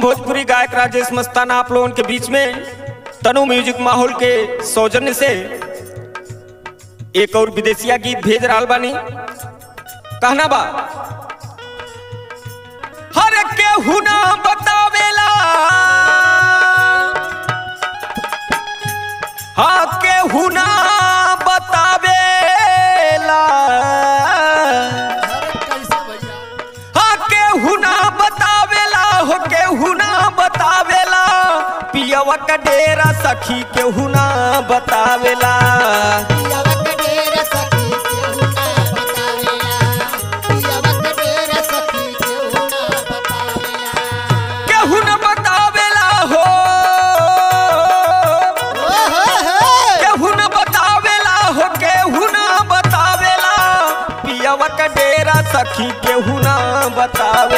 भोजपुरी गायक राजेश मस्ताना आप लोगों के बीच में तनु म्यूज़िक माहौल के सौजन्य से एक और विदेशिया गीत भेज रहा बानी कहना बा, हर के हुना बतावेला। हाँ के हुना पियवा का डेरा सखी केहू ना बतावेला। के सखी केहू ना बतावेला।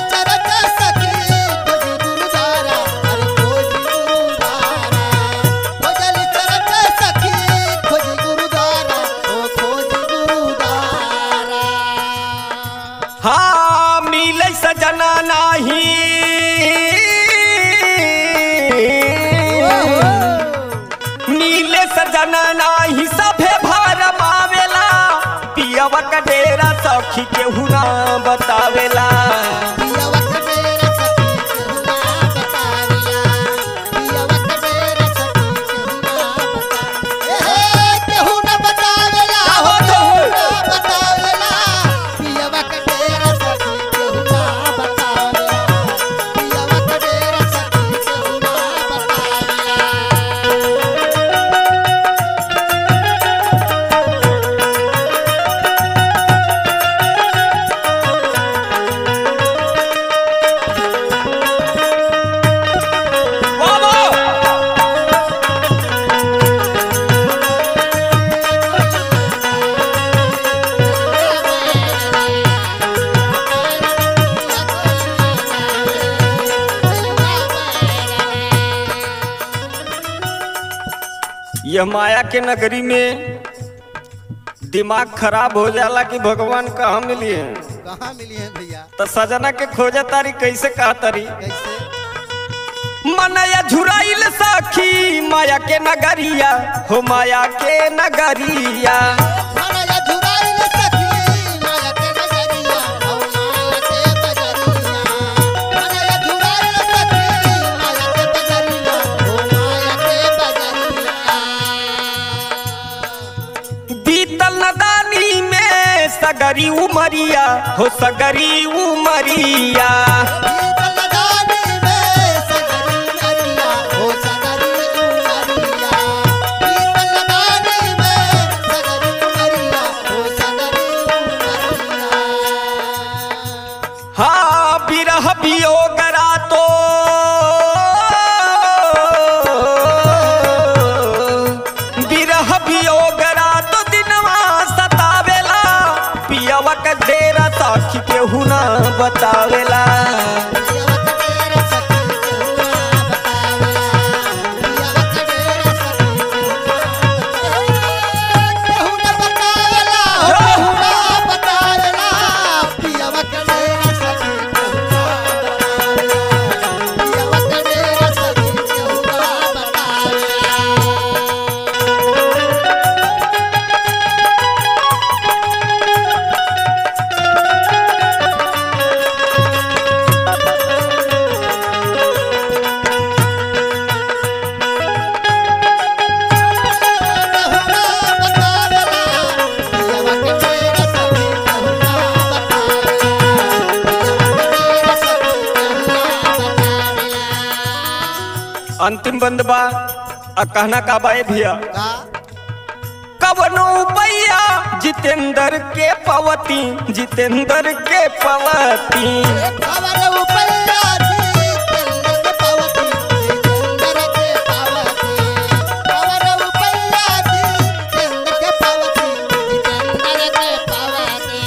सजना नाही सभे भार पावेला। पियवा का डेरा सखी केहू ना बतावेला। यह माया के नगरी में दिमाग खराब हो जाला कि भगवान कहाँ मिली है कहाँ मिली है भैया? तो सजना के खोजा तारी कैसे कहा तारी? कैसे? मनया झुराइल साखी माया के नगरिया हो माया के नगरिया। माया झुराइल सखी। सगरी उमरिया हो सगरी उमरिया। बीतल दानी केहू ना बतावेला। अंतिम बंद बा आ कहना का बाए भैया? कवनो पैया जितेंद्र के पवती जितेंद्र के पवती। खबर उपैया जितेंद्र के पावती जितेंद्र के पावती। खबर उपैया जितेंद्र के पावती जितेंद्र के पावती।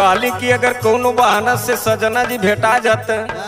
कहली कि अगर कोनो बहाना से सजना जी भेटा जाते हाँ,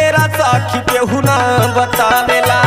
तेरा साखी केहू ना बतावेला